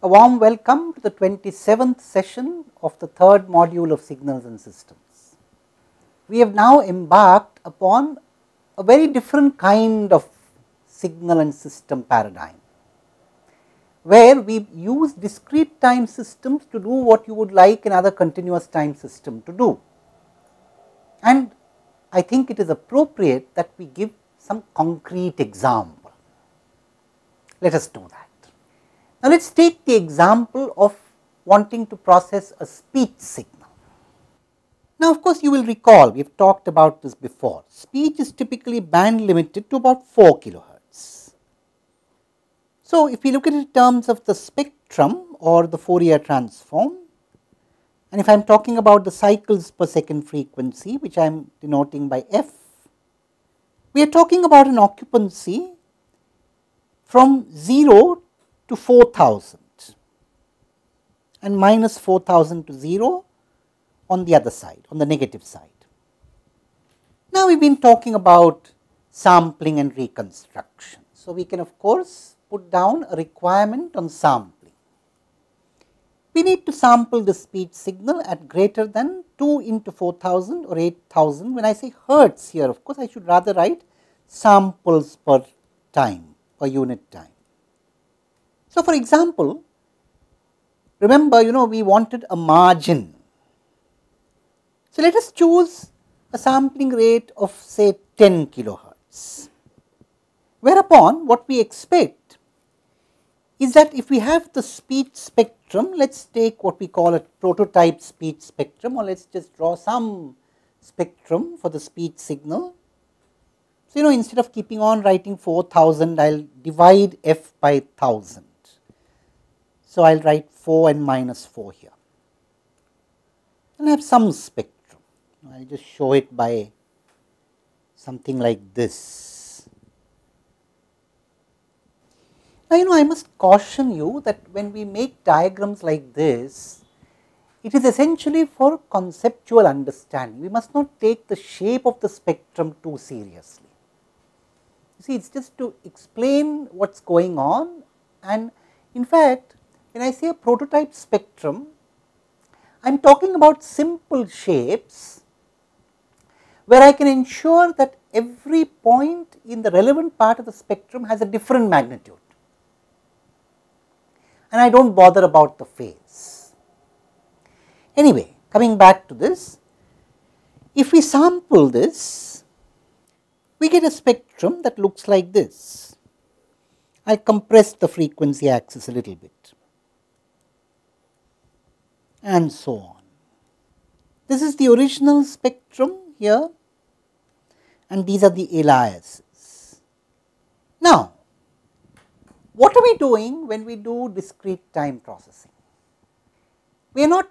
A warm welcome to the 27th session of the third module of signals and systems. We have now embarked upon a very different kind of signal and system paradigm, where we use discrete time systems to do what you would like another continuous time system to do. And I think it is appropriate that we give some concrete example. Let us do that. Now, let us take the example of wanting to process a speech signal. Now, of course, you will recall we have talked about this before. Speech is typically band limited to about 4 kilohertz. So, if we look at it in terms of the spectrum or the Fourier transform, and if I am talking about the cycles per second frequency, which I am denoting by f, we are talking about an occupancy from 0 to 4000 and minus 4000 to 0 on the other side, on the negative side. Now, we have been talking about sampling and reconstruction. So, we can of course, put down a requirement on sampling. We need to sample the speech signal at greater than 2 into 4000 or 8000. When I say hertz here, of course, I should rather write samples per time, per unit time. So, for example, remember you know we wanted a margin. So, let us choose a sampling rate of say 10 kilohertz, whereupon what we expect is that if we have the speech spectrum, let us take what we call a prototype speech spectrum or let us just draw some spectrum for the speech signal. So, you know instead of keeping on writing 4000, I will divide f by 1000. So, I will write 4 and minus 4 here and I have some spectrum. I will just show it by something like this. Now, you know I must caution you that when we make diagrams like this, it is essentially for conceptual understanding. We must not take the shape of the spectrum too seriously. You see, it is just to explain what is going on and in fact, when I say a prototype spectrum, I am talking about simple shapes where I can ensure that every point in the relevant part of the spectrum has a different magnitude and I do not bother about the phase. Anyway, coming back to this, if we sample this, we get a spectrum that looks like this. I compress the frequency axis a little bit and so on. This is the original spectrum here and these are the aliases. Now, what are we doing when we do discrete time processing? We are not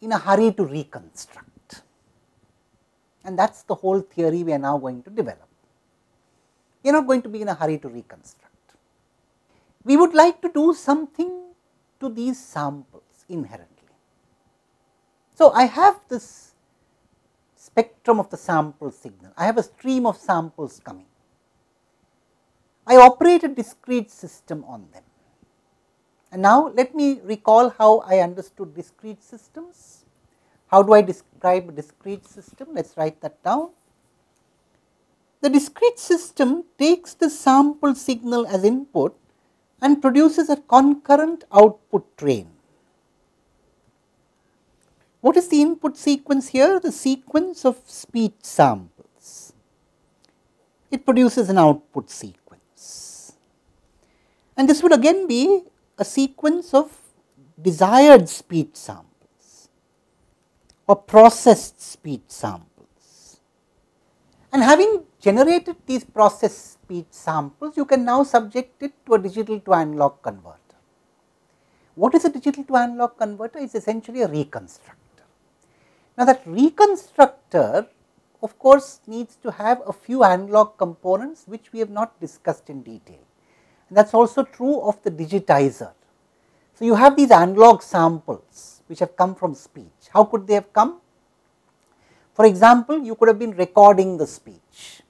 in a hurry to reconstruct and that is the whole theory we are now going to develop. We are not going to be in a hurry to reconstruct. We would like to do something to these samples inherently. So, I have this spectrum of the sample signal, I have a stream of samples coming. I operate a discrete system on them. And now, let me recall how I understood discrete systems. How do I describe a discrete system? Let us write that down. The discrete system takes the sample signal as input and produces a concurrent output train. What is the input sequence here? The sequence of speech samples. It produces an output sequence. And this would again be a sequence of desired speech samples or processed speech samples. And having generated these processed speech samples, you can now subject it to a digital to analog converter. What is a digital to analog converter? It is essentially a reconstruct. Now, that reconstructor of course, needs to have a few analog components which we have not discussed in detail and that is also true of the digitizer. So, you have these analog samples which have come from speech. How could they have come? For example, you could have been recording the speech.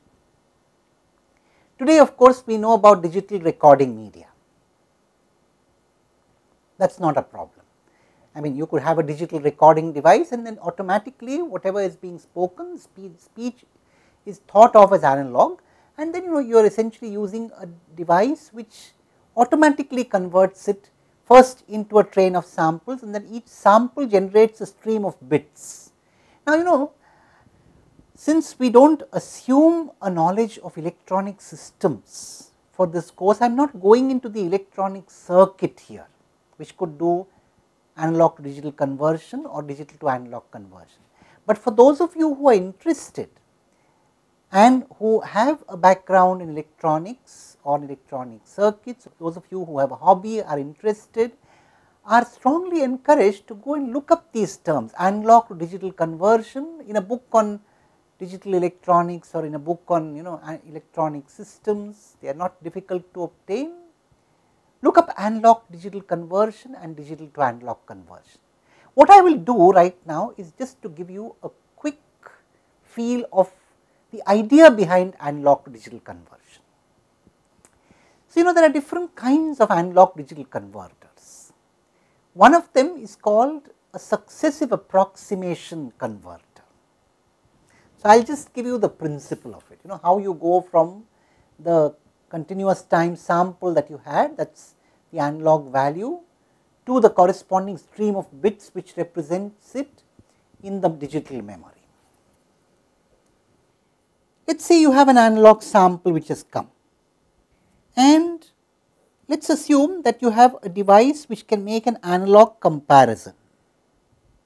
Today of course, we know about digital recording media. that is not a problem. I mean you could have a digital recording device and then automatically whatever is being spoken speech, speech is thought of as analog and then you know you are essentially using a device which automatically converts it first into a train of samples and then each sample generates a stream of bits. Now you know since we do not assume a knowledge of electronic systems for this course, I am not going into the electronic circuit here, which could do analog to digital conversion or digital to analog conversion. But for those of you who are interested and who have a background in electronics or electronic circuits, those of you who have a hobby are interested are strongly encouraged to go and look up these terms analog to digital conversion in a book on digital electronics or in a book on you know electronic systems, they are not difficult to obtain. Look up analog digital conversion and digital to analog conversion. What I will do right now is just to give you a quick feel of the idea behind analog digital conversion. So, you know there are different kinds of analog digital converters. One of them is called a successive approximation converter. So, I will just give you the principle of it, you know how you go from the continuous time sample that you had that is the analog value to the corresponding stream of bits which represents it in the digital memory. Let us say you have an analog sample which has come and let us assume that you have a device which can make an analog comparison.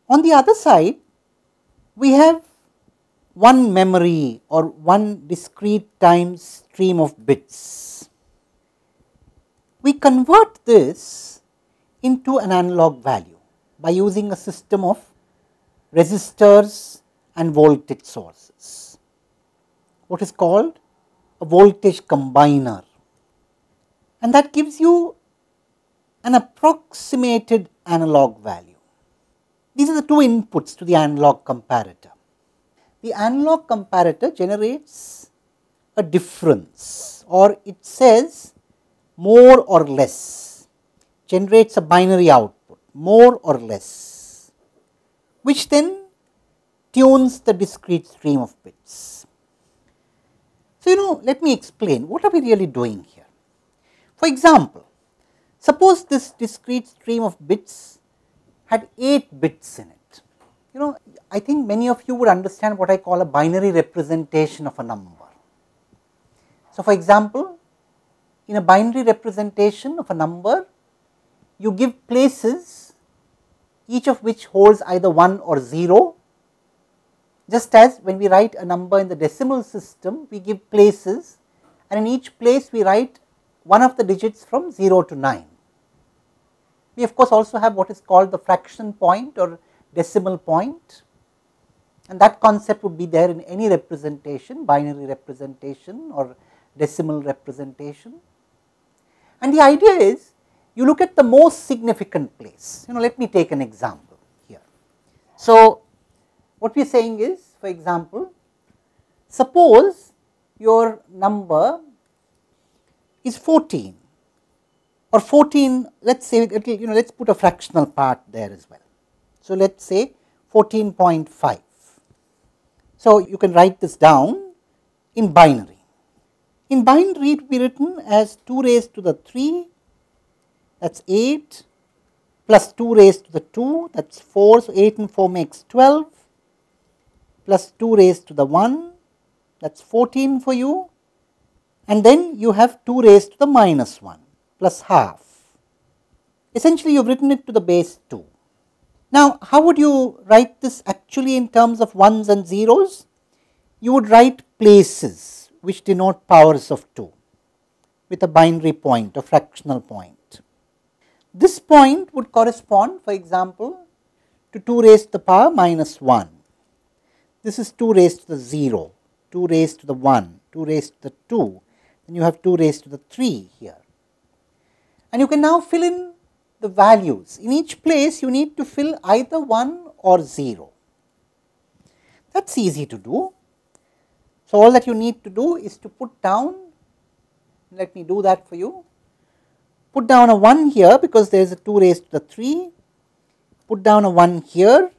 On the other side, we have one memory or one discrete time stream of bits. We convert this into an analog value by using a system of resistors and voltage sources, what is called a voltage combiner and that gives you an approximated analog value. These are the two inputs to the analog comparator the analog comparator generates a difference or it says more or less generates a binary output more or less which then tunes the discrete stream of bits. So, you know let me explain what are we really doing here. For example, suppose this discrete stream of bits had 8 bits in it you know I think many of you would understand what I call a binary representation of a number. So, for example, in a binary representation of a number, you give places each of which holds either 1 or 0, just as when we write a number in the decimal system, we give places and in each place we write one of the digits from 0 to 9. We of course also have what is called the fraction point or decimal point and that concept would be there in any representation binary representation or decimal representation. And the idea is you look at the most significant place you know let me take an example here. So, what we are saying is for example, suppose your number is 14 or 14 let us say you know let us put a fractional part there as well. So, let us say 14.5. So, you can write this down in binary. In binary it will be written as 2 raised to the 3 that is 8 plus 2 raised to the 2 that is 4. So, 8 and 4 makes 12 plus 2 raised to the 1 that is 14 for you and then you have 2 raised to the minus 1 plus half. Essentially you have written it to the base 2. Now, how would you write this actually in terms of ones and zeros? You would write places which denote powers of 2 with a binary point a fractional point. This point would correspond for example to 2 raised to the power minus 1. This is 2 raised to the 0, 2 raised to the 1, 2 raised to the 2, then you have 2 raised to the 3 here. And you can now fill in the values. In each place you need to fill either 1 or 0. That is easy to do. So, all that you need to do is to put down, let me do that for you, put down a 1 here because there is a 2 raised to the 3, put down a 1 here,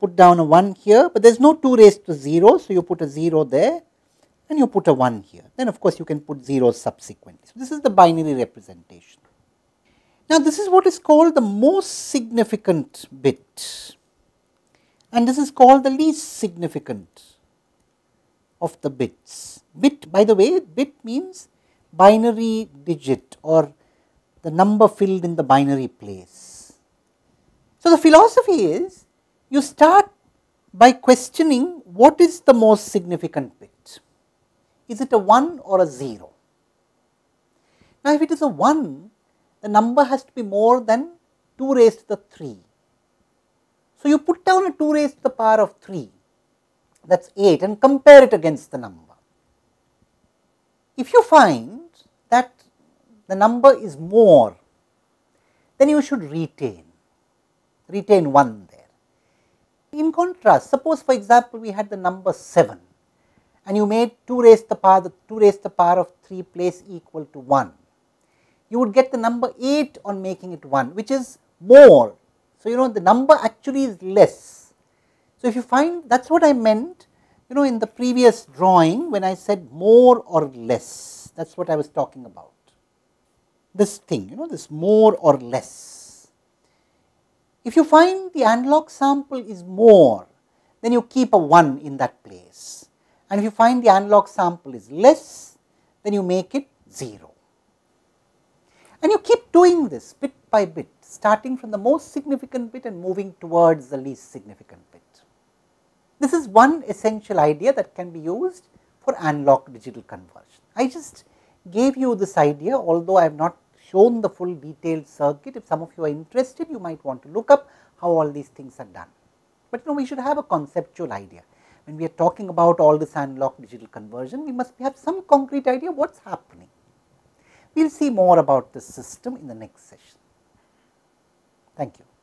put down a 1 here, but there is no 2 raised to 0. So, you put a 0 there and you put a 1 here. Then of course, you can put 0 subsequently. So, this is the binary representation. Now, this is what is called the most significant bit and this is called the least significant of the bits. Bit by the way, bit means binary digit or the number filled in the binary place. So, the philosophy is you start by questioning what is the most significant bit. Is it a 1 or a 0? Now, if it is a 1, the number has to be more than 2 raised to the 3. So, you put down a 2 raised to the power of 3 that is 8 and compare it against the number. If you find that the number is more, then you should retain, retain 1 there. In contrast, suppose for example, we had the number 7 and you made 2 raised the power, the 2 raised to the power of 3 place equal to 1. You would get the number 8 on making it 1, which is more. So, you know the number actually is less. So, if you find that is what I meant you know in the previous drawing when I said more or less that is what I was talking about this thing you know this more or less. If you find the analog sample is more then you keep a 1 in that place and if you find the analog sample is less then you make it 0. And you keep doing this bit by bit starting from the most significant bit and moving towards the least significant. This is one essential idea that can be used for analog digital conversion. I just gave you this idea although I have not shown the full detailed circuit. If some of you are interested, you might want to look up how all these things are done. But you know, we should have a conceptual idea. When we are talking about all this analog digital conversion, we must have some concrete idea what is happening. We will see more about this system in the next session. Thank you.